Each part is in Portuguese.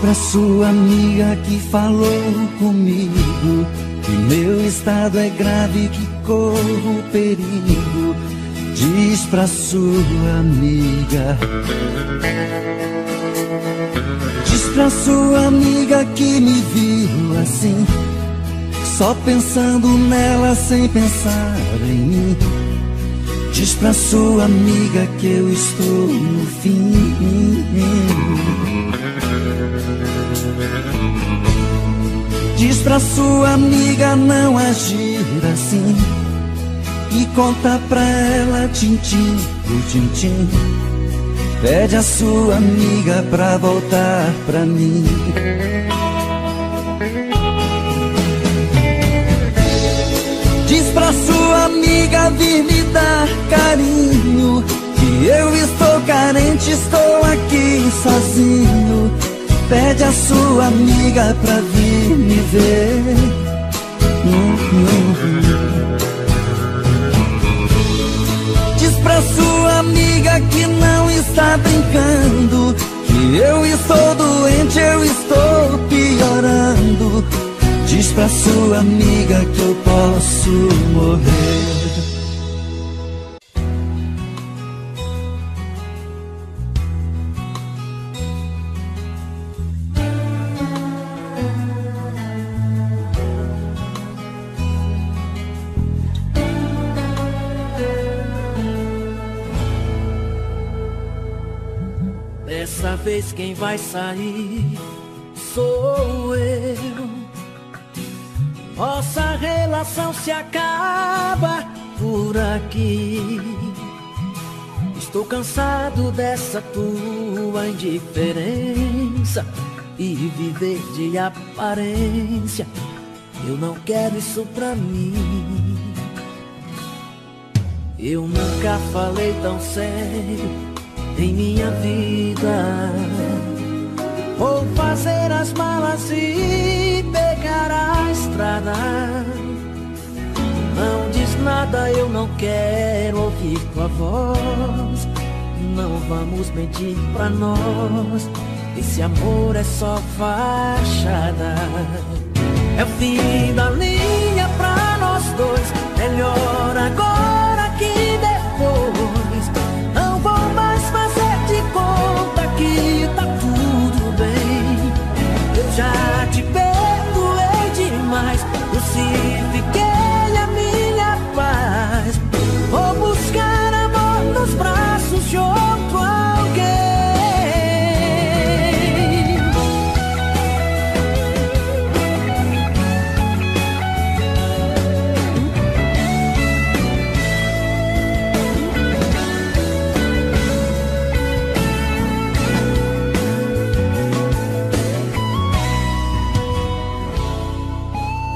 pra sua amiga que falou comigo que meu estado é grave, que corro perigo. Diz pra sua amiga. Diz pra sua amiga que me viu assim, só pensando nela sem pensar em mim. Diz pra sua amiga que eu estou no fim. Diz pra sua amiga não agir assim E conta pra ela tintim por tintim. Pede a sua amiga pra voltar pra mim. Diz pra sua amiga vir me dar carinho Que eu estou carente, estou aqui sozinho. Pede a sua amiga pra vir me ver. Diz amiga que não está brincando. Que eu estou doente, eu estou piorando. Diz pra sua amiga que eu posso morrer. Vez quem vai sair sou eu. Nossa relação se acaba por aqui. Estou cansado dessa tua indiferença e viver de aparência. Eu não quero isso pra mim. Eu nunca falei tão sério em minha vida. Vou fazer as malas e pegar a estrada. Não diz nada, eu não quero ouvir tua voz. Não vamos mentir pra nós. Esse amor é só fachada. É o fim da linha pra nós dois. Melhor agora que depois. Crucifiquei a minha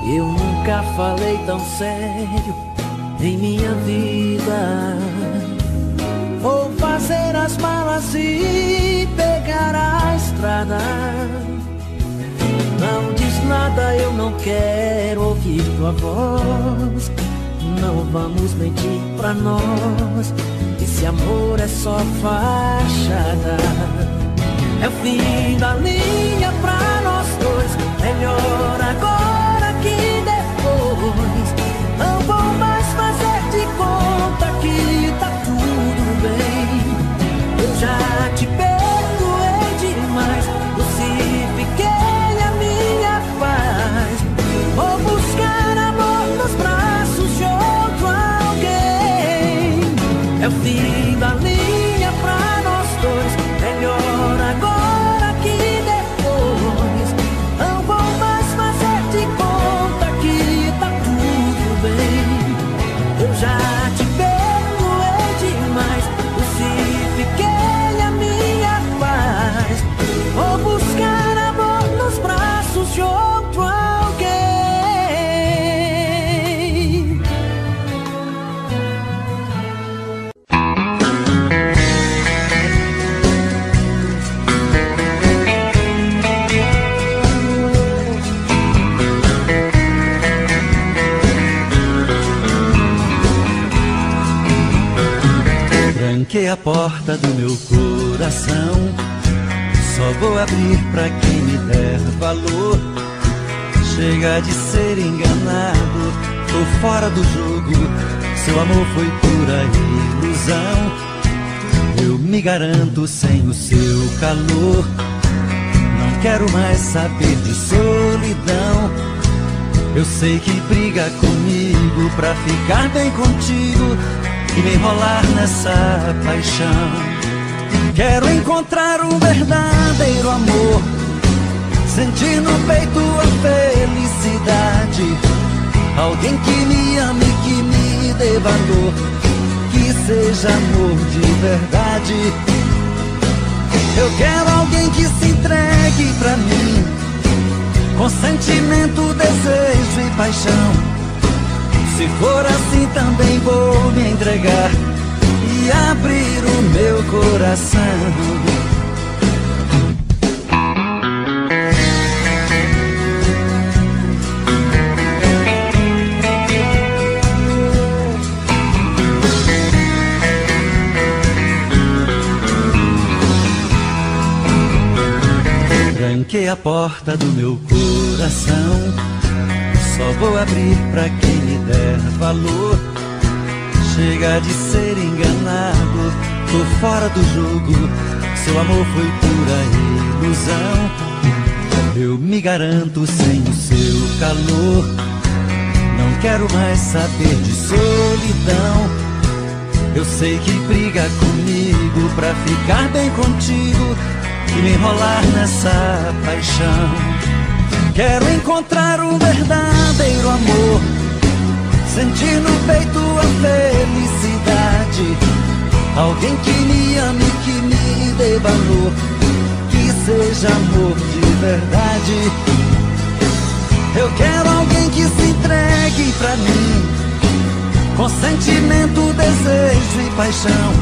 nunca falei tão sério em minha vida. Vou fazer as malas e pegar a estrada. Não diz nada, eu não quero ouvir tua voz. Não vamos mentir pra nós. Esse amor é só fachada. É o fim da linha pra nós dois. Melhor agora. Porta do meu coração. Só vou abrir pra quem me der valor. Chega de ser enganado, tô fora do jogo. Seu amor foi pura ilusão. Eu me garanto sem o seu calor. Não quero mais saber de solidão. Eu sei que briga comigo pra ficar bem contigo e me enrolar nessa paixão. Quero encontrar um verdadeiro amor, sentir no peito a felicidade. Alguém que me ame, que me dê valor, que seja amor de verdade. Eu quero alguém que se entregue pra mim, com sentimento, desejo e paixão se for assim também vou me entregar e abrir o meu coração. Tranquei a porta do meu coração só vou abrir pra quem me der valor. Chega de ser enganado, tô fora do jogo. Seu amor foi pura ilusão. Eu me garanto sem o seu calor. Não quero mais saber de solidão. Eu sei que briga comigo pra ficar bem contigo e me enrolar nessa paixão. Quero encontrar um verdadeiro amor, sentir no peito a felicidade. Alguém que me ame, que me dê valor, que seja amor de verdade. Eu quero alguém que se entregue pra mim, com sentimento, desejo e paixão.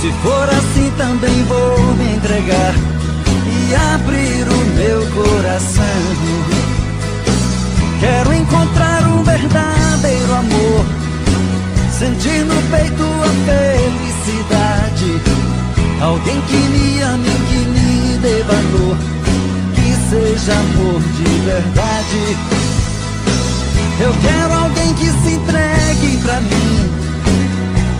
Se for assim, também vou me entregar abrir o meu coração. Quero encontrar um verdadeiro amor, sentir no peito a felicidade. Alguém que me ame, que me dê valor, que seja amor de verdade. Eu quero alguém que se entregue pra mim,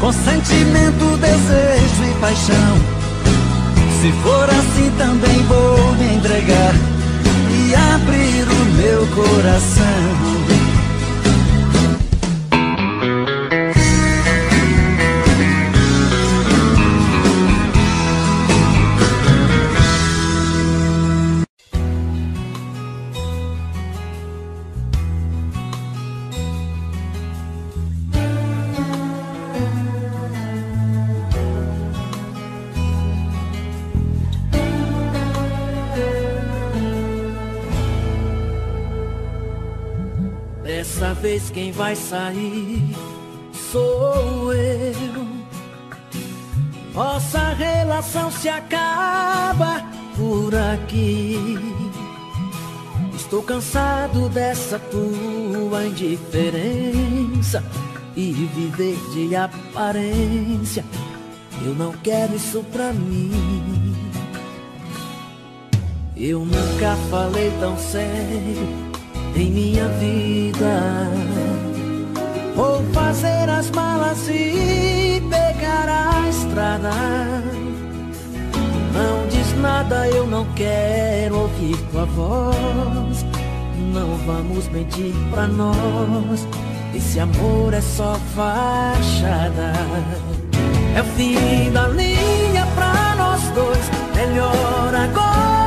com sentimento, desejo e paixão se for assim também vou me entregar e abrir o meu coração. Vez quem vai sair sou eu. Nossa relação se acaba por aqui. Estou cansado dessa tua indiferença e viver de aparência. Eu não quero isso pra mim. Eu nunca falei tão sério em minha vida. Vou fazer as malas e pegar a estrada. Não diz nada, eu não quero ouvir tua voz. Não vamos mentir pra nós. Esse amor é só fachada. É o fim da linha pra nós dois. Melhor agora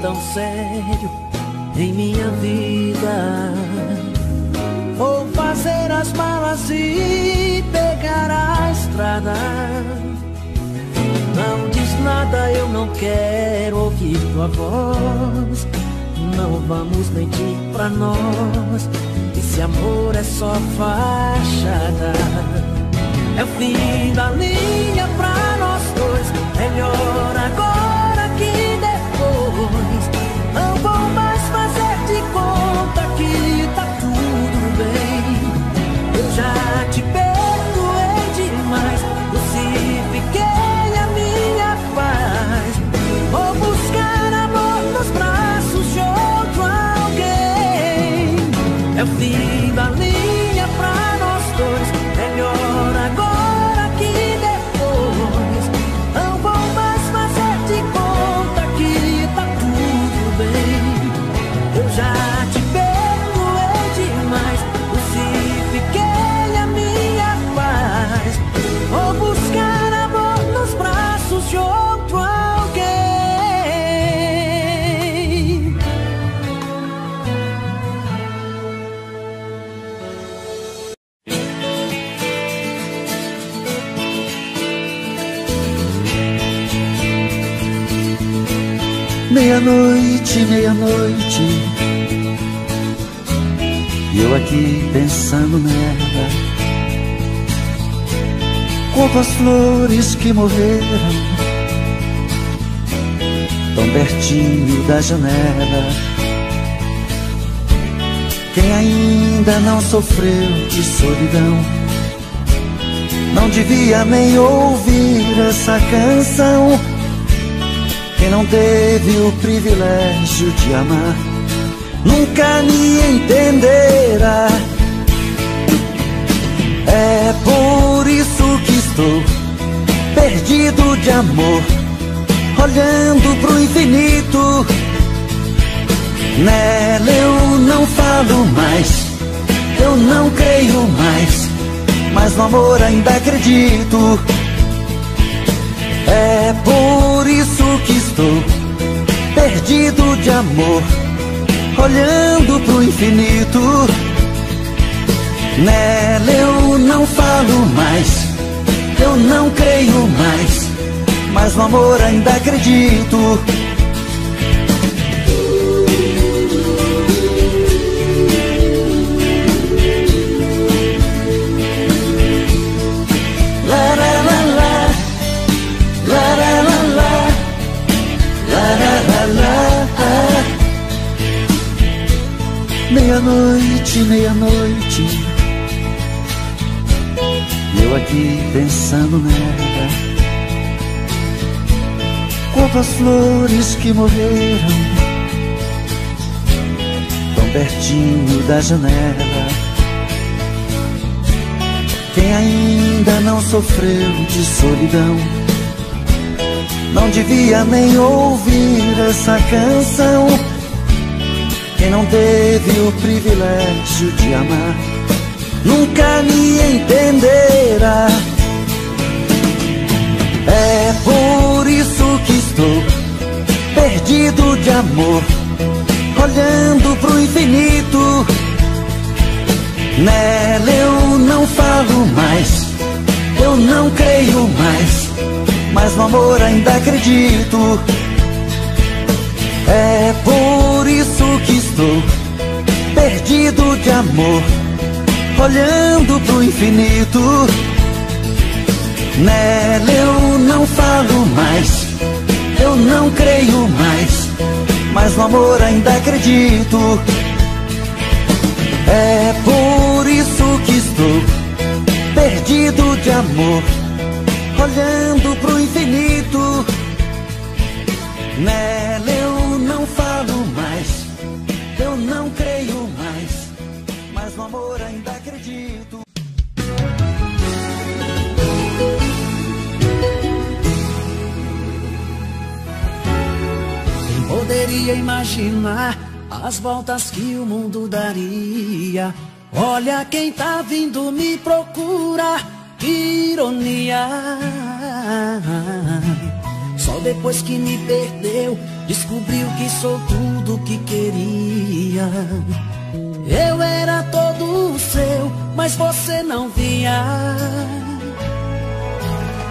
tão sério em minha vida. Vou fazer as malas e pegar a estrada. Não diz nada, eu não quero ouvir tua voz. Não vamos mentir pra nós. Esse amor é só fachada. É o fim da linha pra nós dois. Melhor agora que morreram Tão pertinho da janela Quem ainda não sofreu de solidão Não devia nem ouvir essa canção quem não teve o privilégio de amar nunca me entenderá. É por isso que estou perdido de amor, olhando pro infinito. Nela eu não falo mais, eu não creio mais, mas no amor ainda acredito. É por isso que estou perdido de amor, olhando pro infinito. Nela eu não falo mais, eu não creio mais, mas no amor ainda acredito. La la Eu aqui pensando nela. Como as flores que morreram Tão pertinho da janela Quem ainda não sofreu de solidão Não devia nem ouvir essa canção Quem não teve o privilégio de amar Nunca me entenderá é por isso que estou perdido de amor, olhando pro infinito. Nela eu não falo mais, eu não creio mais, mas no amor ainda acredito. É por isso que estou perdido de amor, olhando pro infinito. Nela eu não falo mais, eu não creio mais, mas no amor ainda acredito. É por isso que estou perdido de amor, olhando pro infinito. Nela eu não falo mais, eu não creio mais, mas no amor ainda acredito. Quem poderia imaginar as voltas que o mundo daria? Olha quem tá vindo me procurar, que ironia. Só depois que me perdeu, descobriu que sou tudo que queria. Eu era todo mas você não via.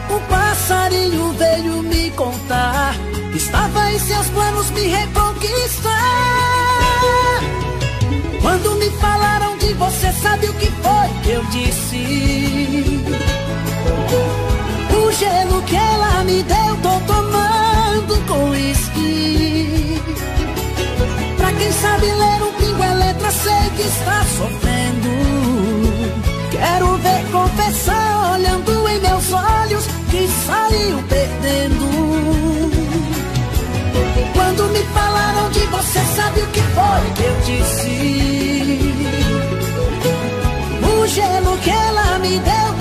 O passarinho veio me contar que estava em seus planos me reconquistar. Quando me falaram de você, sabe o que foi que eu disse? O gelo que ela me deu, tô tomando com uísque. Pra quem sabe ler um é letra, sei que está sofrendo. Quero ver confessar, olhando em meus olhos, que saiu perdendo. Quando me falaram de você, sabe o que foi que eu disse? O gelo que ela me deu,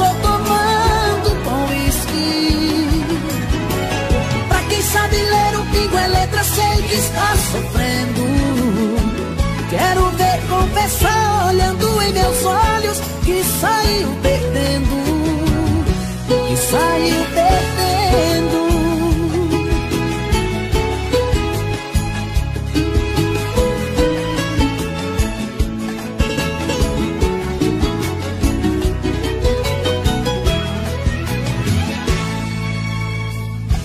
meus olhos, que saiu perdendo. Que saiu perdendo.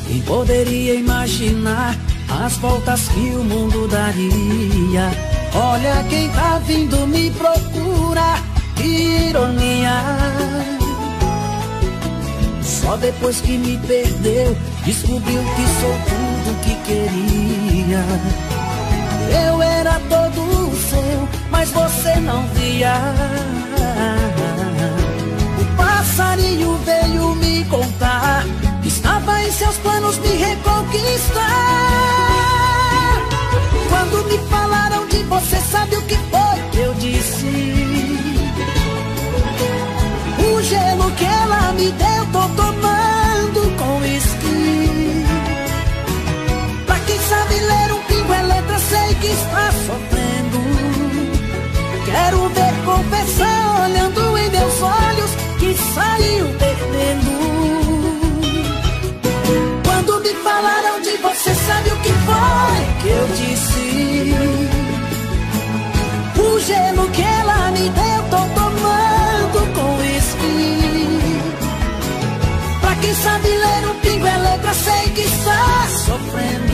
Quem poderia imaginar as voltas que o mundo daria? Olha quem tá vindo me procurar, que ironia. Só depois que me perdeu, descobriu que sou tudo que queria. Eu era todo seu, mas você não via. O passarinho veio me contar que estava em seus planos me reconquistar. Quando me falaram você, sabe o que foi que eu disse? O gelo que ela me deu, tô tomando com uísque. Pra quem sabe ler um pingo é letra, sei que está sofrendo. Quero ver confessar, olhando em meus olhos, que saiu gelo que ela me deu, tô tomando com uísque. Pra quem sabe ler um pingo é letra, sei que está sofrendo.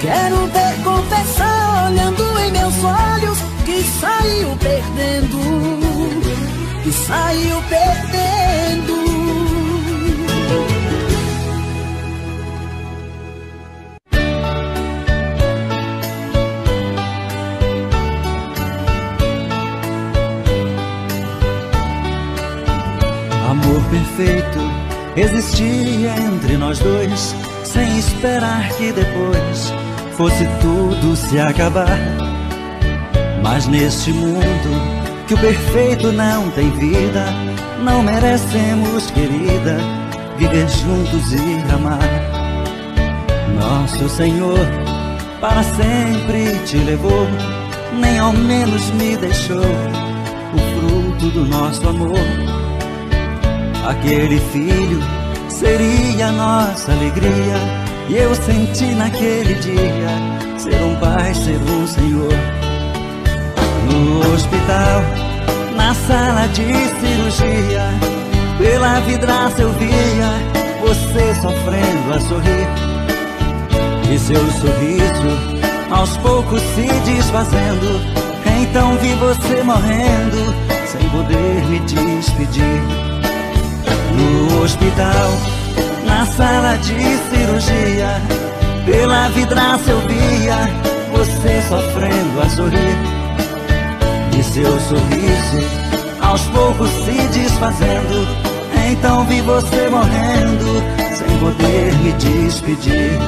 Quero ver confessar, olhando em meus olhos, que saiu perdendo. Que saiu perdendo. Perfeito existia entre nós dois, sem esperar que depois fosse tudo se acabar. Mas neste mundo que o perfeito não tem vida, não merecemos, querida, viver juntos e amar. Nosso Senhor para sempre te levou, nem ao menos me deixou o fruto do nosso amor. Aquele filho seria nossa alegria. E eu senti naquele dia ser um pai, ser um senhor. No hospital, na sala de cirurgia, pela vidraça eu via você sofrendo a sorrir. E seu sorriso aos poucos se desfazendo. Então vi você morrendo, sem poder me despedir no hospital, na sala de cirurgia. Pela vidraça eu via você sofrendo a sorrir. E seu sorriso aos poucos se desfazendo. Então vi você morrendo, sem poder me despedir.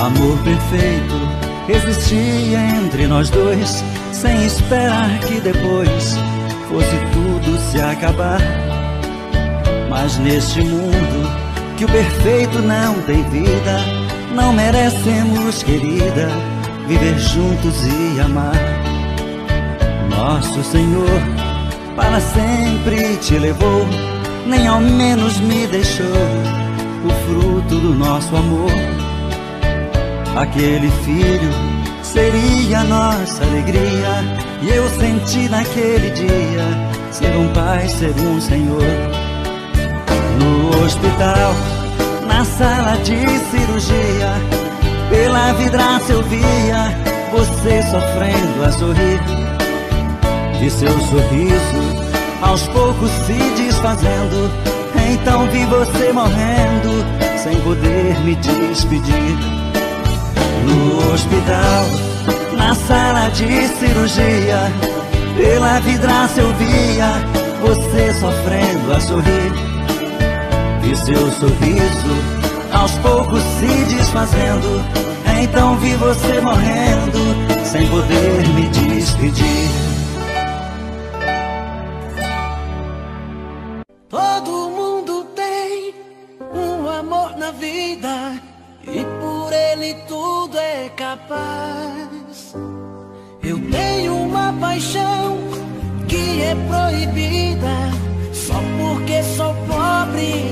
Amor perfeito existia entre nós dois, sem esperar que depois fosse tudo se acabar. Mas neste mundo que o perfeito não tem vida, não merecemos, querida, viver juntos e amar. Nosso Senhor para sempre te levou, nem ao menos me deixou o fruto do nosso amor. Aquele filho seria nossa alegria, e eu senti naquele dia ser um pai, ser um senhor. No hospital, na sala de cirurgia, pela vidraça eu via você sofrendo a sorrir de seu sorriso aos poucos se desfazendo. Então vi você morrendo sem poder me despedir. No hospital, na sala de cirurgia, pela vidraça eu via você sofrendo a sorrir. Vi seu sorriso aos poucos se desfazendo. Então vi você morrendo sem poder me despedir. paz. Eu tenho uma paixão que é proibida só porque sou pobre.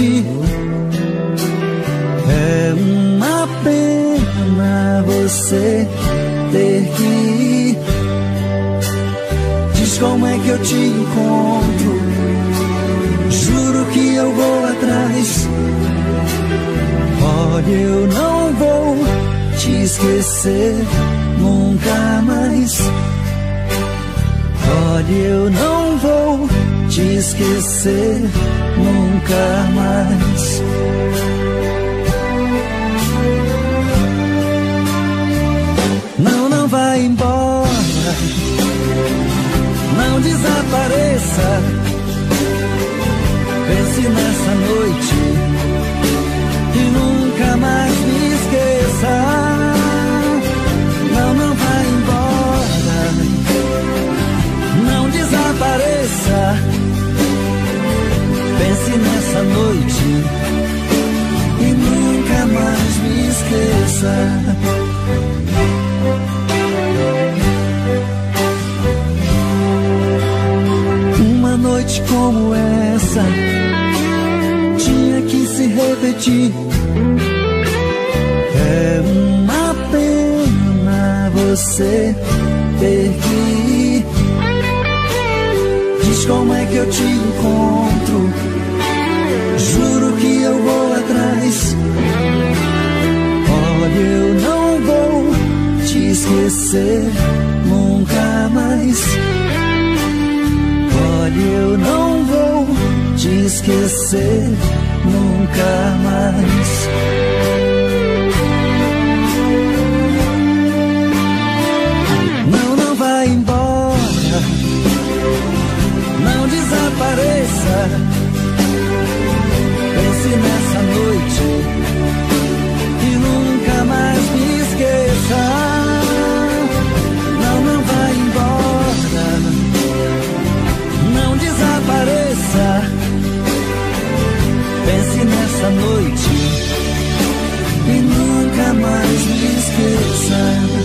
É uma pena você ter que ir. Diz como é que eu te encontro. Juro que eu vou atrás. Olha, eu não vou te esquecer nunca mais. Olha, eu não vou te esquecer nunca mais. Não, não vai embora. Não desapareça. Pense nessa noite Nessa noite e nunca mais me esqueça. Uma noite como essa tinha que se repetir. É uma pena você ter que ir. Diz como é que eu te encontro. Juro que eu vou atrás. Olha, eu não vou te esquecer nunca mais. Olha, eu não vou te esquecer nunca mais. Noite e nunca mais me esqueça.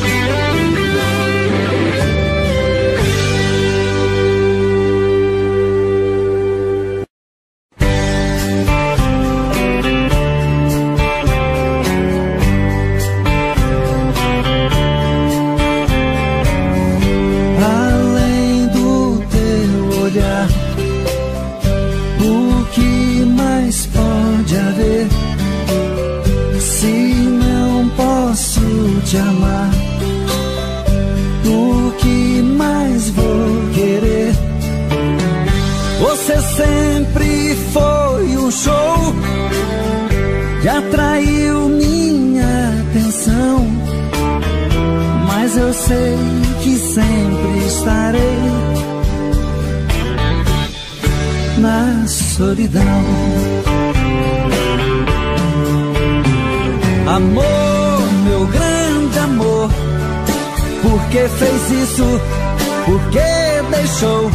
Que deixou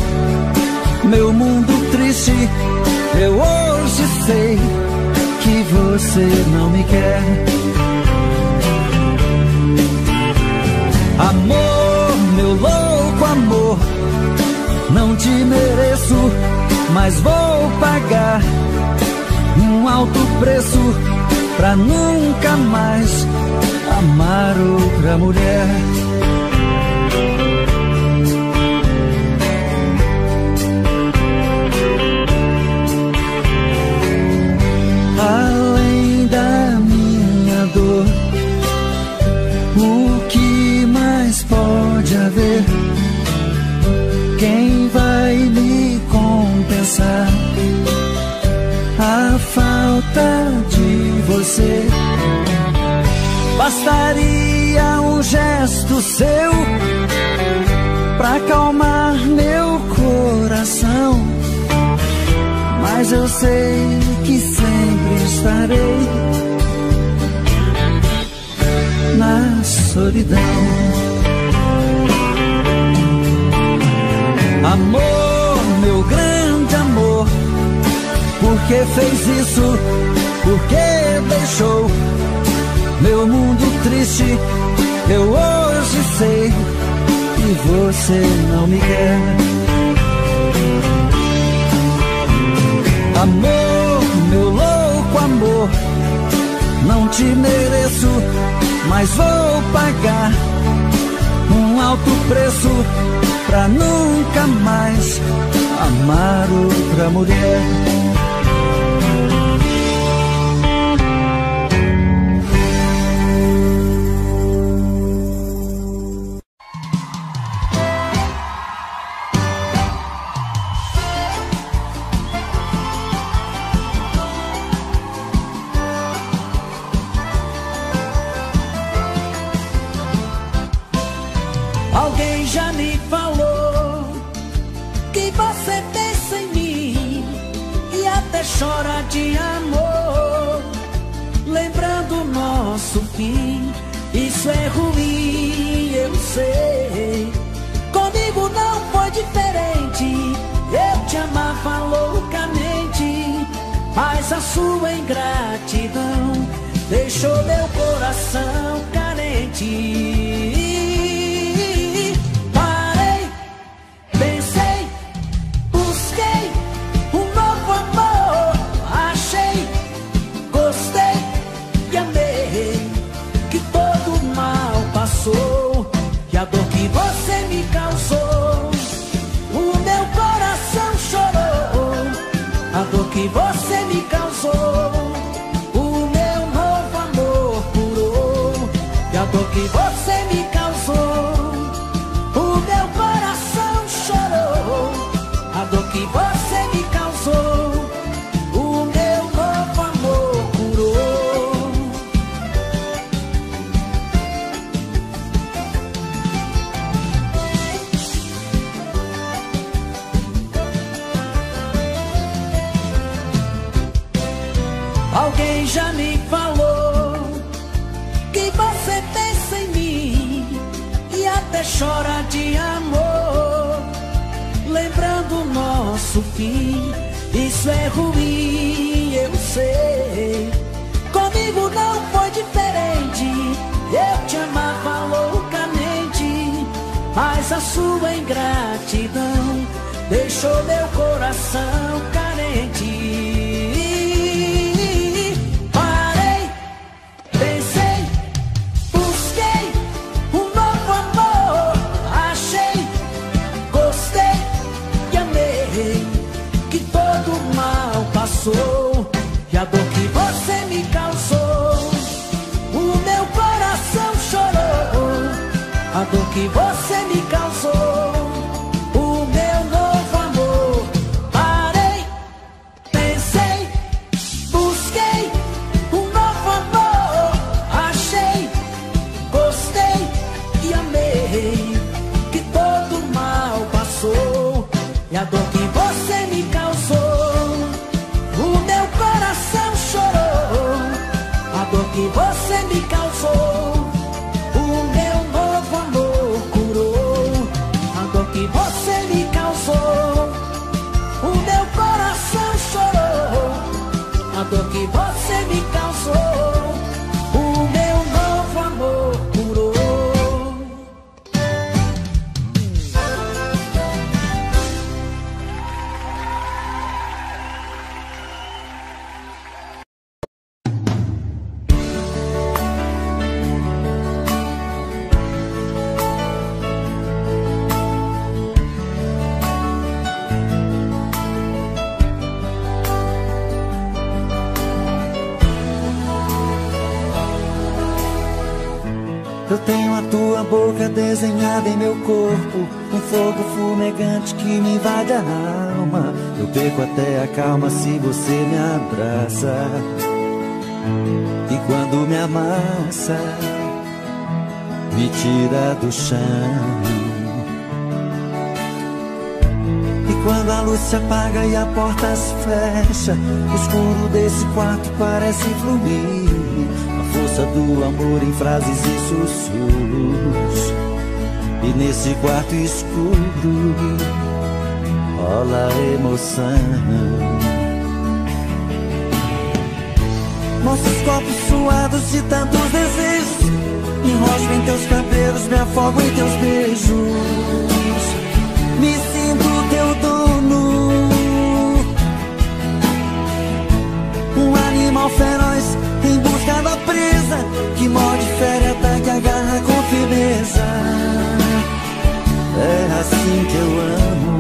meu mundo triste? Eu hoje sei que você não me quer. Amor, meu louco amor, não te mereço, mas vou pagar um alto preço pra nunca mais amar outra mulher. A falta de você? Bastaria um gesto seu pra acalmar meu coração. Mas eu sei que sempre estarei na solidão. Amor, por que fez isso? Por que deixou meu mundo triste? Eu hoje sei que você não me quer. Amor, meu louco amor, não te mereço, mas vou pagar um alto preço pra nunca mais amar outra mulher. Alguém já me falou que você pensa em mim e até chora de amor, lembrando o nosso fim. Isso é ruim, eu sei. Comigo não foi diferente. Eu te amava loucamente, mas a sua ingratidão deixou meu coração cair. Desenhada em meu corpo Um fogo fumegante que me invade a alma. Eu perco até a calma se você me abraça. E quando me amassa Me tira do chão. E quando a luz se apaga e a porta se fecha O escuro desse quarto parece fluir força do amor em frases e sussurros e nesse quarto escuro rola emoção. Nossos corpos suados de tantos desejos. Me enrosco em teus cabelos, me afogo em teus beijos. Me sinto teu dono. luz ela presa Que morde fera, que agarra com firmeza. É assim que eu amo.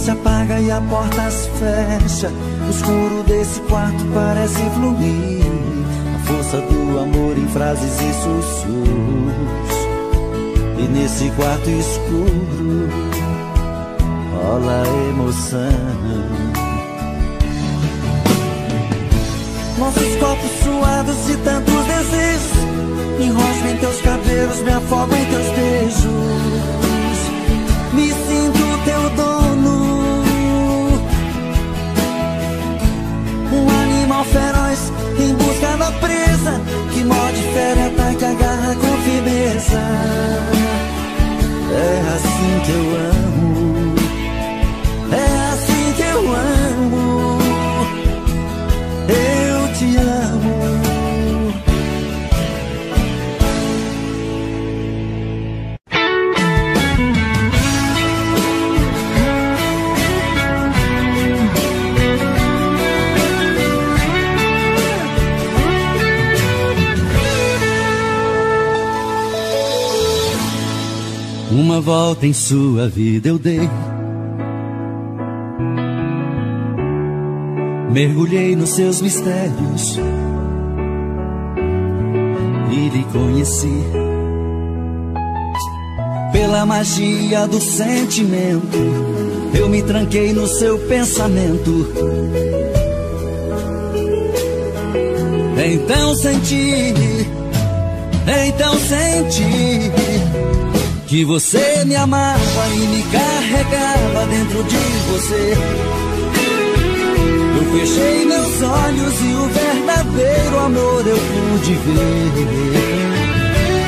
Se apaga e a porta se fecha, o escuro desse quarto parece fluir. A força do amor em frases e sussurros. E nesse quarto escuro rola emoção. Nossos corpos suados de tantos desejos enrosco em teus cabelos, me afogo em teus beijos feroz em busca da presa Que morde, fere, ataca, agarra com firmeza. É assim que eu amo. É assim que eu amo. Eu te amo. Volta em sua vida eu dei. Mergulhei nos seus mistérios e lhe conheci. Pela magia do sentimento, eu me tranquei no seu pensamento. Então senti, então senti que você me amava e me carregava dentro de você. Eu fechei meus olhos e o verdadeiro amor eu pude ver.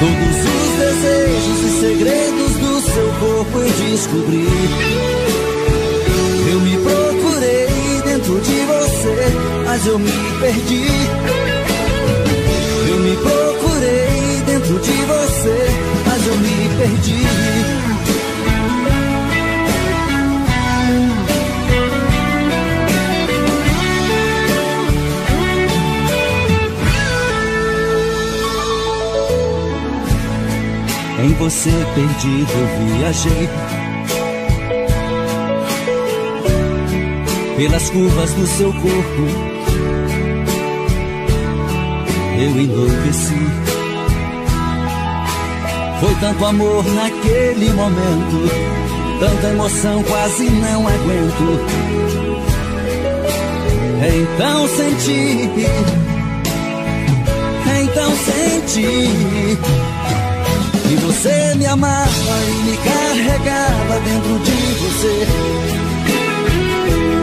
Todos os desejos e segredos do seu corpo eu descobri. Eu me procurei dentro de você, mas eu me perdi. Eu me procurei dentro de você, mas eu me perdi. Em você perdido viajei Pelas curvas do seu corpo Eu enlouqueci Foi tanto amor naquele momento Tanta emoção quase não aguento Então senti Então senti que você me amava e me carregava dentro de você.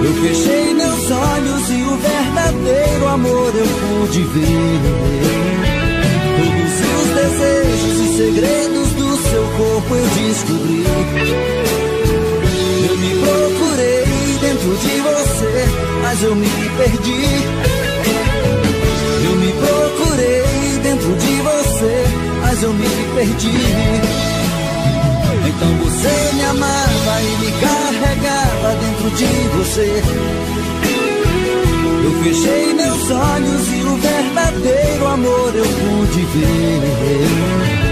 Eu fechei meus olhos e o verdadeiro amor eu pude ver. Segredos do seu corpo eu descobri. Eu me procurei dentro de você, mas eu me perdi. Eu me procurei dentro de você, mas eu me perdi. Então você me amava e me carregava dentro de você. Eu fechei meus olhos e o verdadeiro amor eu pude ver.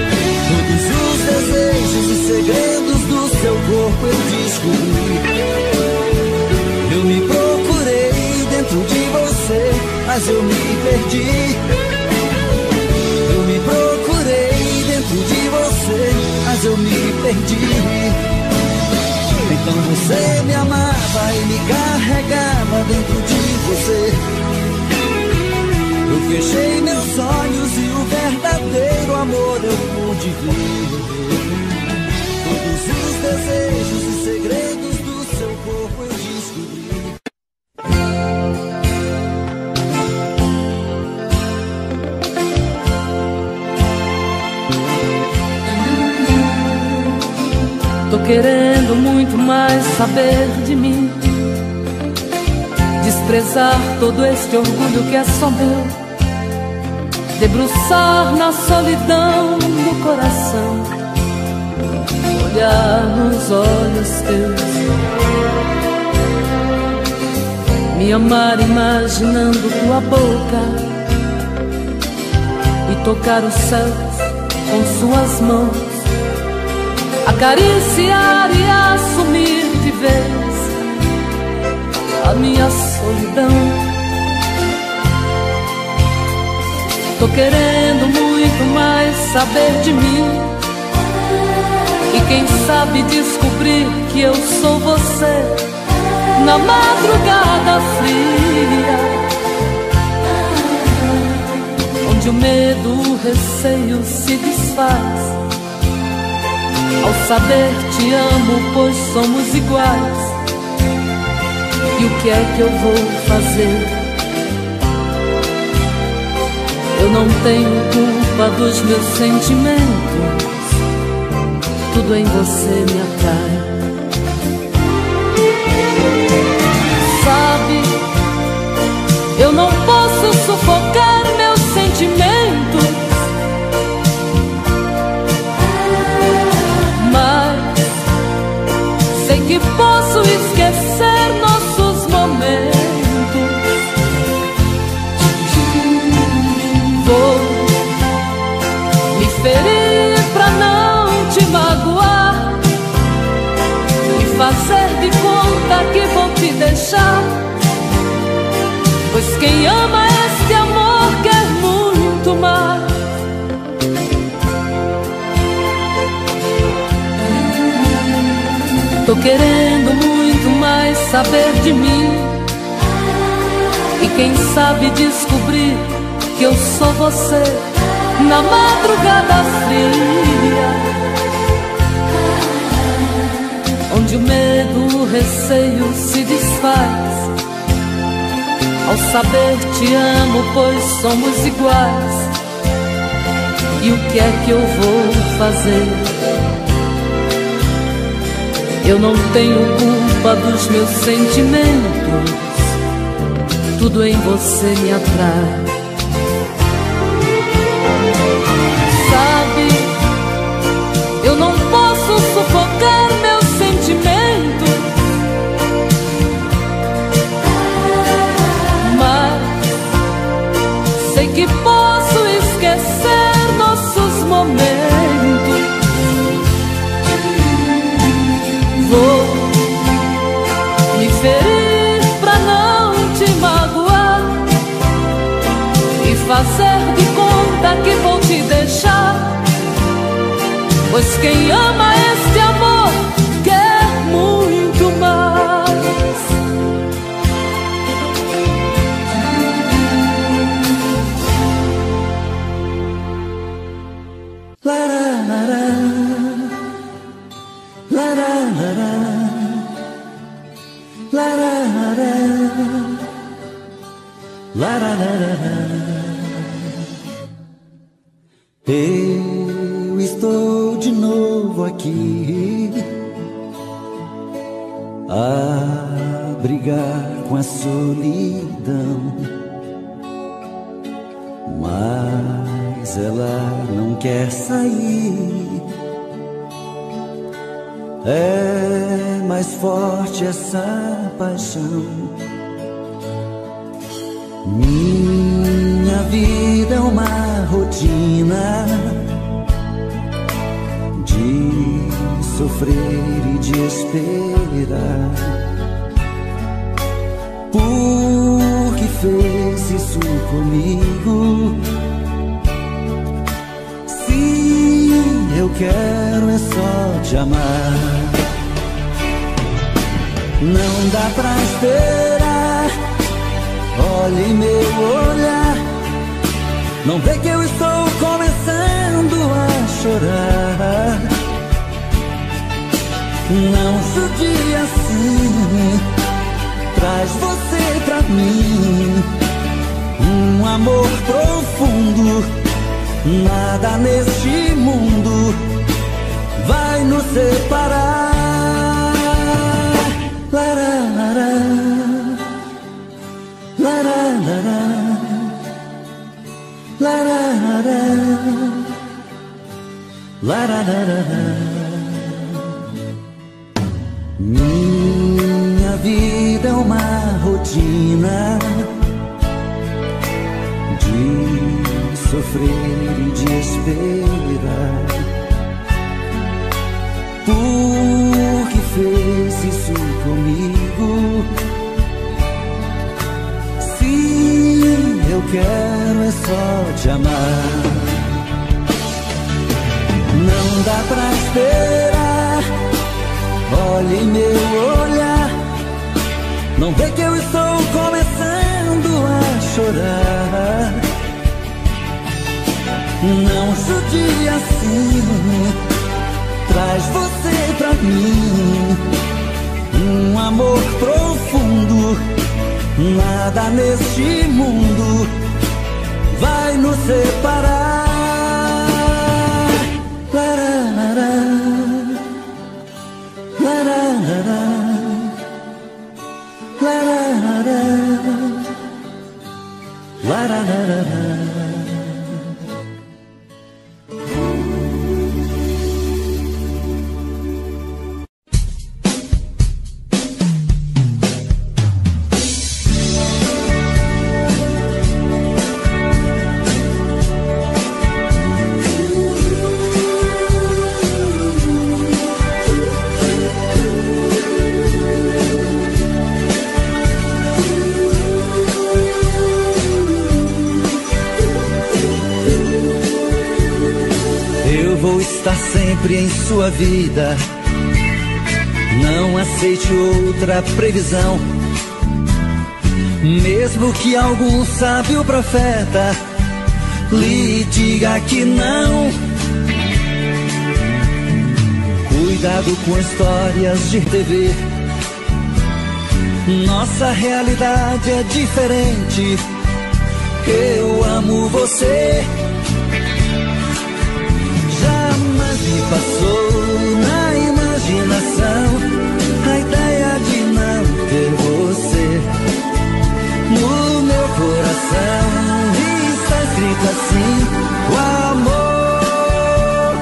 Desejos e segredos do seu corpo eu descobri. Eu me procurei dentro de você, mas eu me perdi. Eu me procurei dentro de você, mas eu me perdi. Então você me amava e me carregava dentro de você. Eu fechei meus olhos e o verdadeiro amor eu pude ver. Todos os desejos e segredos do seu corpo eu descobri. Tô querendo muito mais saber de mim. Desprezar todo este orgulho que é só meu. Debruçar na solidão do coração. Olhar nos olhos teus. Me amar imaginando tua boca. E tocar os céus com suas mãos acariciar e assumir de vez minha solidão. Tô querendo muito mais saber de mim. E quem sabe descobrir que eu sou você na madrugada fria. Onde o medo, o receio se desfaz. Ao saber te amo, pois somos iguais. E o que é que eu vou fazer? Eu não tenho culpa dos meus sentimentos. Tudo em você me atrai. Sabe, eu não posso sufocar meus sentimentos. Mas sei que posso esquecer deixar. Pois quem ama este amor quer muito mais. Tô querendo muito mais saber de mim. E quem sabe descobrir que eu sou você na madrugada fria. Onde o medo, o receio se desfaz. Ao saber te amo, pois somos iguais. E o que é que eu vou fazer? Eu não tenho culpa dos meus sentimentos. Tudo em você me atrai. Eu quero é só te amar. Não dá pra esperar. Olhe meu olhar. Não vê que eu estou começando a chorar. Não judia assim. Traz você pra mim. Um amor profundo. Nada neste mundo vai nos separar. Lará, lará. Lará, lará. Minha vida é uma rotina sofrer e de esperar. Por que fez isso comigo? Sim, eu quero é só te amar. Não dá pra esperar. Olhe meu olhar. Não vê que eu estou começando a chorar. Não judia assim. Traz você pra mim. Um amor profundo. Nada neste mundo vai nos separar. sempre em sua vida. Não aceite outra previsão. Mesmo que algum sábio profeta lhe diga que não. Cuidado com histórias de TV. Nossa realidade é diferente. Eu amo você. Passou na imaginação a ideia de não ter você no meu coração. Está escrito assim: o amor,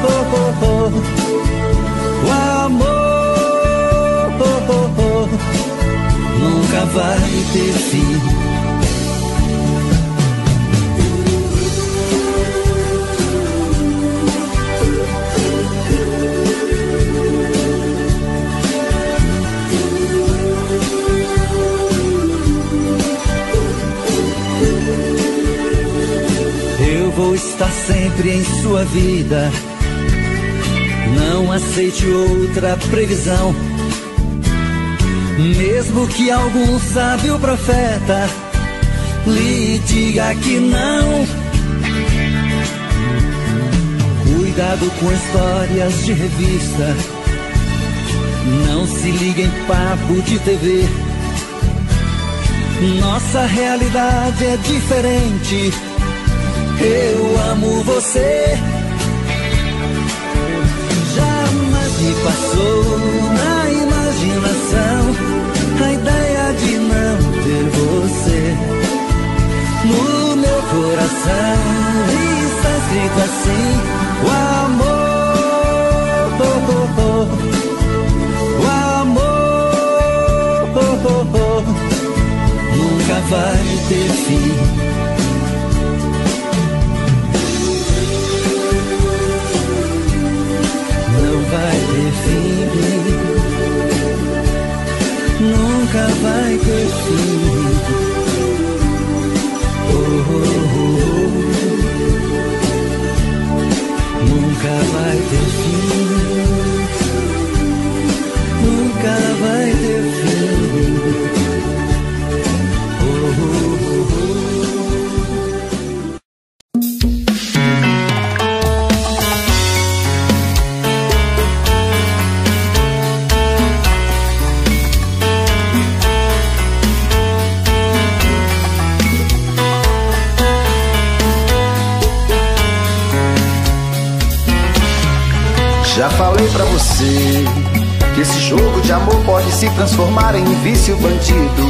oh, oh, oh, o amor nunca vai ter fim. Estar sempre em sua vida. Não aceite outra previsão. Mesmo que algum sábio profeta lhe diga que não. Cuidado com histórias de revista. Não se liga em papo de TV. Nossa realidade é diferente eu amo você. Jamais me passou na imaginação a ideia de não ter você no meu coração. Está escrito assim: o amor, oh, oh, oh, o amor, nunca vai ter fim. Fim. Nunca vai ter fim. Oh, oh, oh, Nunca vai ter fim. Se transformar em vício bandido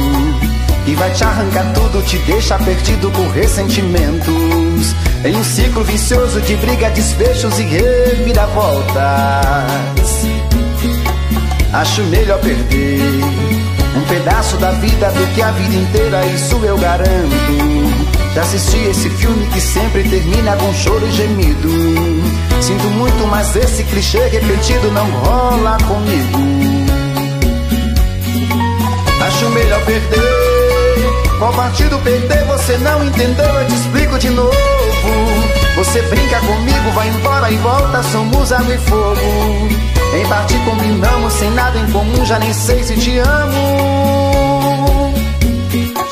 E vai te arrancar tudo, te deixa perdido por ressentimentos. Em um ciclo vicioso de briga, desfechos e reviravoltas Acho melhor perder um pedaço da vida do que a vida inteira, isso eu garanto. Já assisti esse filme que sempre termina com choro e gemido Sinto muito, mas esse clichê repetido não rola comigo Acho melhor perder Qual partido perder você não entendeu? Eu te explico de novo. Você brinca comigo, vai embora e volta, somos água e fogo. Em partir combinamos, sem nada em comum, já nem sei se te amo.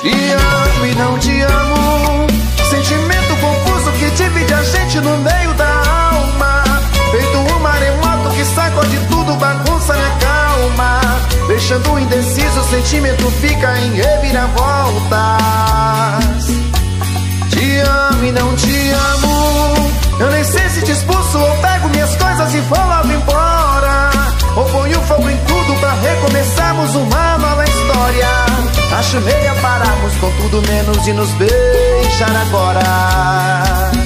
Te amo e não te amo. Sentimento confuso que divide a gente no meio da que sacode tudo, bagunça minha calma. Deixando indeciso, o sentimento fica em reviravoltas. Te amo e não te amo. Eu nem sei se te expulso ou pego minhas coisas e vou logo embora. Ou ponho fogo em tudo pra recomeçarmos uma nova história. Acho meia pararmos com tudo menos de nos beijar agora.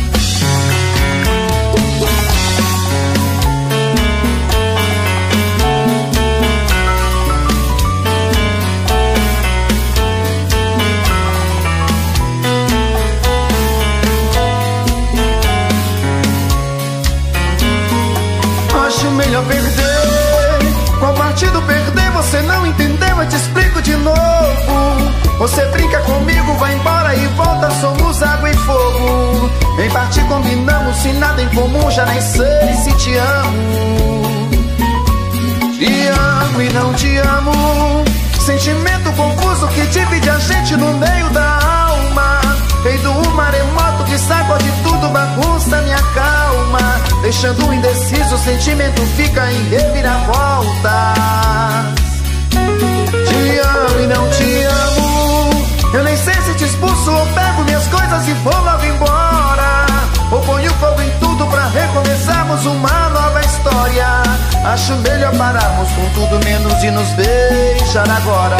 Você brinca comigo, vai embora e volta. Somos água e fogo. Em parte combinamos, se nada em comum, já nem sei se te amo. Te amo e não te amo. Sentimento confuso que divide a gente no meio da alma. Feito um maremoto que sacode tudo, bagunça minha calma. Deixando indeciso, o sentimento fica em reviravolta. Te amo e não te amo. Eu nem sei se te expulso ou pego minhas coisas e vou logo embora. Ou ponho fogo em tudo pra recomeçarmos uma nova história. Acho melhor pararmos com tudo menos de nos beijar agora.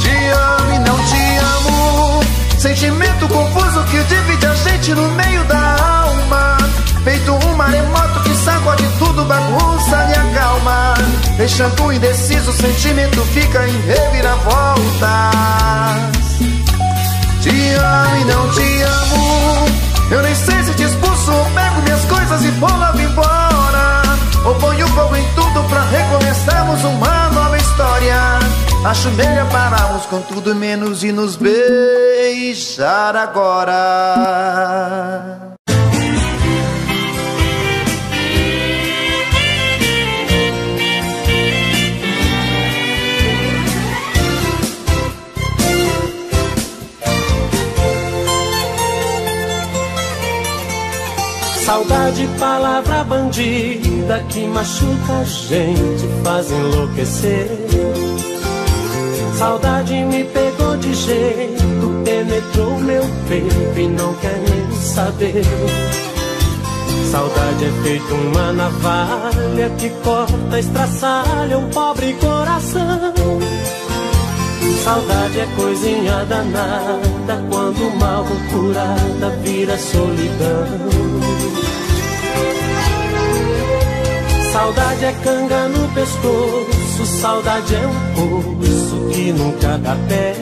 Te amo e não te amo. Sentimento confuso que divide a gente no meio da alma. Feito um maremoto tudo, bagunça minha calma. Deixando indeciso, o sentimento fica em reviravoltas. Te amo e não te amo. Eu nem sei se te expulso pego minhas coisas e vou logo embora. Ou ponho fogo em tudo pra recomeçarmos uma nova história. Acho melhor pararmos com tudo menos e nos beijar agora. Saudade, palavra bandida que machuca a gente, faz enlouquecer. Saudade me pegou de jeito, penetrou meu peito e não quer nem saber. Saudade é feito uma navalha que corta, estraçalha um pobre coração. Saudade é coisinha danada quando mal curada vira solidão. Saudade é canga no pescoço, saudade é um poço que nunca dá pé.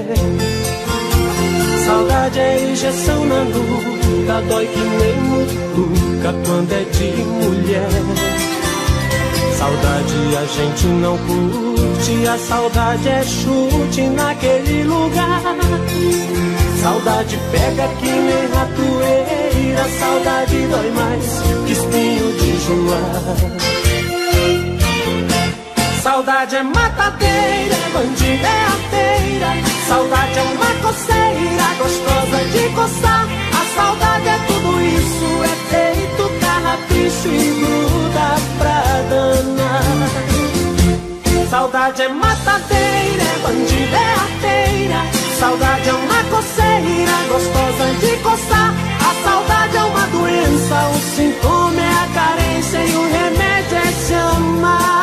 Saudade é injeção na nuca, dói que nem mutuca quando é de mulher. Saudade a gente não curte, a saudade é chute naquele lugar. Saudade pega que nem ratoeira, saudade dói mais que espinho de joar. Saudade é matadeira, bandida é arteira. Saudade é uma coceira, gostosa de coçar. A saudade é tudo isso, é feito carrapicho e gruda pra danar. Saudade é matadeira, bandida é arteira. Saudade é uma coceira, gostosa de coçar. A saudade é uma doença, o sintoma é a carência e o remédio é se amar.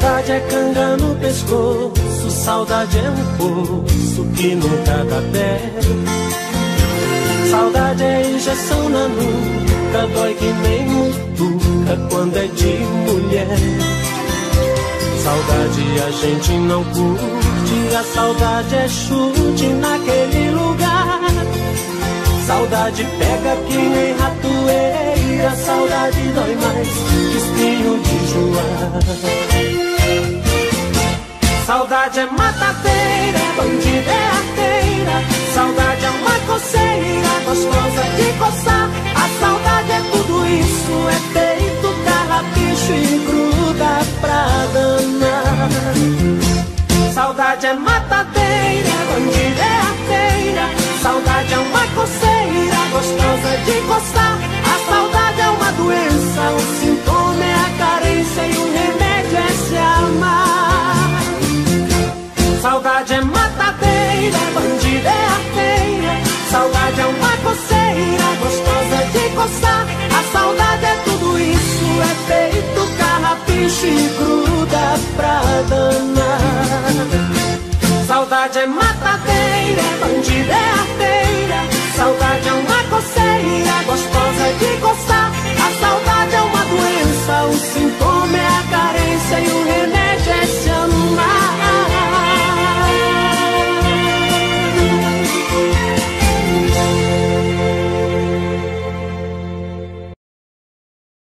Saudade é canga no pescoço, saudade é um poço que nunca dá pé. Saudade é injeção na nuca, dói que nem mutuca quando é de mulher. Saudade a gente não curte, a saudade é chute naquele lugar. Saudade pega que nem ratoeira, saudade dói mais que espinho de joar. Saudade é matadeira, bandida, é arteira. Saudade é uma coceira, gostosa de coçar. A saudade é tudo isso, é peito, carrapicho e gruda pra danar. Saudade é matadeira, bandida, é arteira. Saudade é uma coceira, gostosa de coçar. A saudade é uma doença, o sintoma é a carência e o remédio é se amar. Saudade é matadeira, bandida é arteira. Saudade é uma coceira, gostosa de coçar. A saudade é tudo isso, é feito carrapicho e gruda pra danar. Saudade é matadeira, bandida é arteira. Saudade é uma coceira, gostosa de coçar. A saudade é uma doença, o sintoma é a carência e o remédio.